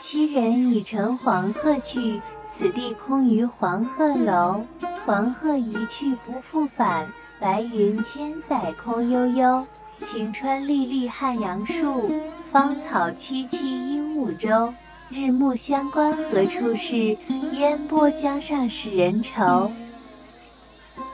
昔人已乘黄鹤去，此地空余黄鹤楼。黄鹤一去不复返，白云千载空悠悠。晴川历历汉阳树，芳草萋萋鹦鹉洲。日暮乡关何处是？烟波江上使人愁。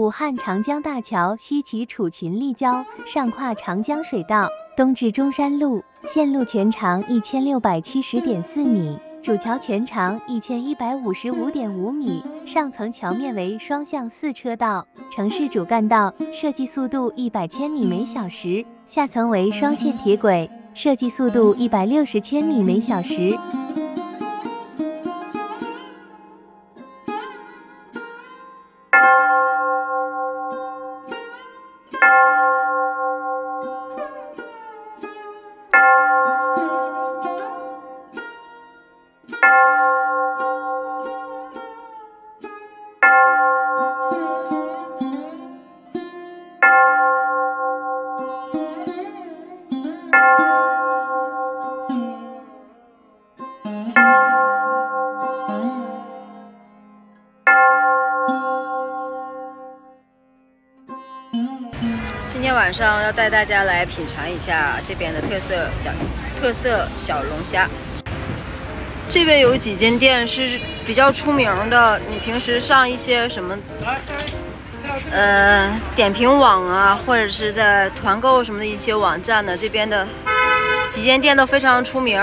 武汉长江大桥西起楚秦立交，上跨长江水道，东至中山路，线路全长一千六百七十点四米，主桥全长一千一百五十五点五米，上层桥面为双向四车道，城市主干道，设计速度一百千米每小时，下层为双线铁轨，设计速度一百六十千米每小时。晚上要带大家来品尝一下这边的特色小特色小龙虾。这边有几间店是比较出名的，你平时上一些什么，呃，点评网啊，或者是在团购什么的一些网站的，这边的几间店都非常出名。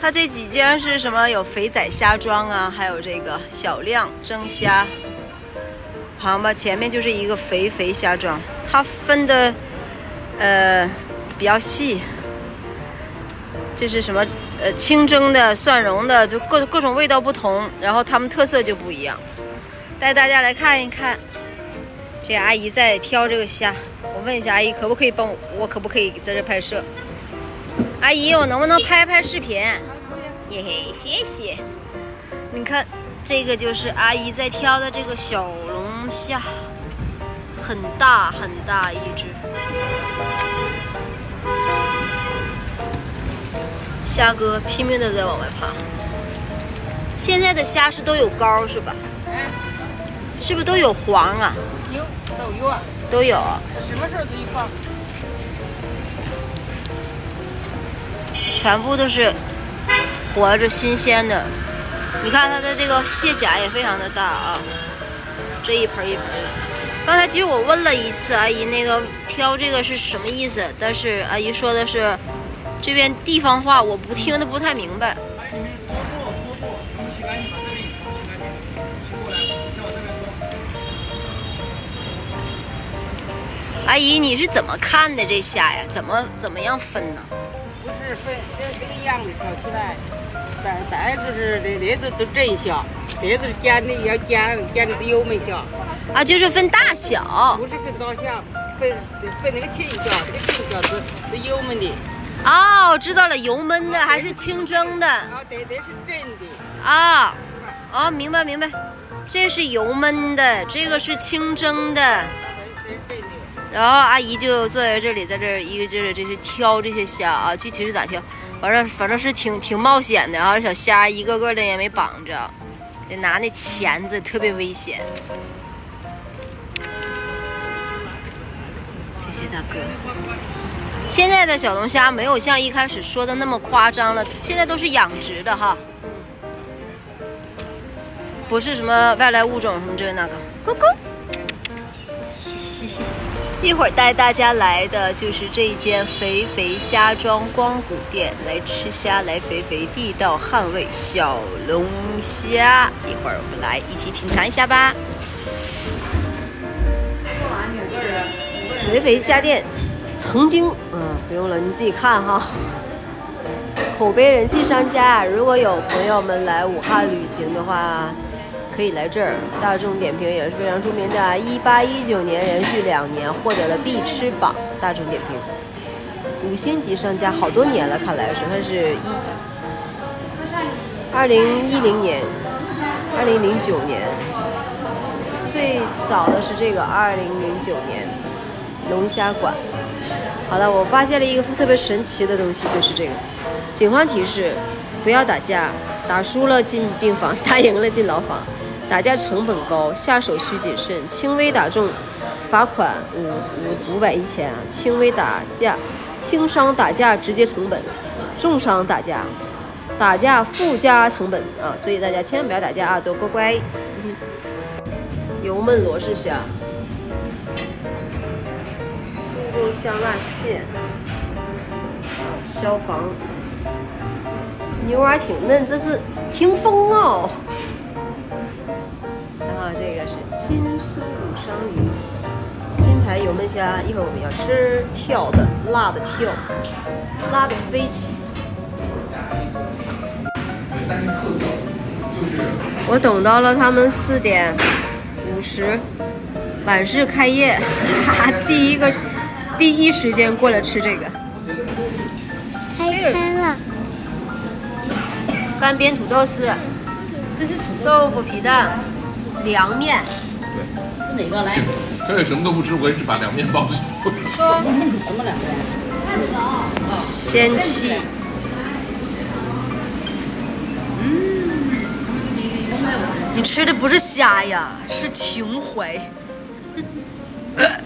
它这几间是什么？有肥仔虾庄啊，还有这个小亮蒸虾。好吧，前面就是一个肥肥虾庄。它分的，呃，比较细，这是什么？呃，清蒸的、蒜蓉的，就各各种味道不同，然后它们特色就不一样。带大家来看一看，这阿姨在挑这个虾。我问一下阿姨，可不可以帮我？我可不可以在这拍摄？阿姨，我能不能拍拍视频？耶嘿，谢谢。你看，这个就是阿姨在挑的这个小虾。很大很大一只虾哥拼命的在往外爬。现在的虾是都有膏是吧？是不是都有黄啊？有都有啊，都有。什么时候都有黄？全部都是活着新鲜的。你看它的这个蟹甲也非常的大啊，这一盆一盆的。刚才其实我问了一次阿姨，那个挑这个是什么意思？但是阿姨说的是这边地方话，我不听的不太明白。阿姨，你是怎么看的这虾呀？怎么怎么样分呢？不是分这这个样子挑起来，再再就是那那都都真小，这都是尖的要尖尖的油焖虾。啊，就是分大小，不是分大小，分分那个轻小，这个轻小是是油焖的。哦，知道了，油焖的还是清蒸的？啊，对，这是真的。啊，哦，明白明白，这是油焖的，这个是清蒸的。然后阿姨就坐在这里，在这一个劲儿这是挑这些虾啊，具体是咋挑？反正反正是挺挺冒险的啊，小虾一个个的也没绑着，得拿那钳子，特别危险。谢谢大哥。现在的小龙虾没有像一开始说的那么夸张了，现在都是养殖的哈，不是什么外来物种什么这那个。咕咕。一会儿带大家来的就是这一间肥肥虾庄光谷店，来吃虾，来肥肥地道汉味小龙虾。一会儿我们来一起品尝一下吧。肥肥虾店，曾经，嗯，不用了，你自己看哈。口碑人气商家，如果有朋友们来武汉旅行的话。可以来这儿，大众点评也是非常出名的。一八一九年连续两年获得了必吃榜，大众点评五星级商家，好多年了，看来是它是一二零一零年、二零零九年，最早的是这个二零零九年龙虾馆。好了，我发现了一个特别神奇的东西，就是这个警方提示：不要打架，打输了进病房，打赢了进牢房。打架成本高，下手需谨慎。轻微打中，罚款五五五百一千！轻微打架，轻伤打架直接成本，重伤打架，打架附加成本啊！所以大家千万不要打架啊，走乖乖。油焖罗氏虾，苏州香辣蟹，消防，牛蛙挺嫩，这是听风哦。这个是金酥五伤鱼，金牌油焖虾。一会儿我们要吃跳的，辣的跳，辣的飞起。我等到了他们四点五十，晚市开业，哈哈，第一个第一时间过来吃这个。开餐了。干煸土豆丝，这是土豆腐皮蛋。凉面，对，是哪个来？他也什么都不吃，我也只把凉面包。说什么凉面？仙气。嗯，你吃的不是虾呀，是情怀。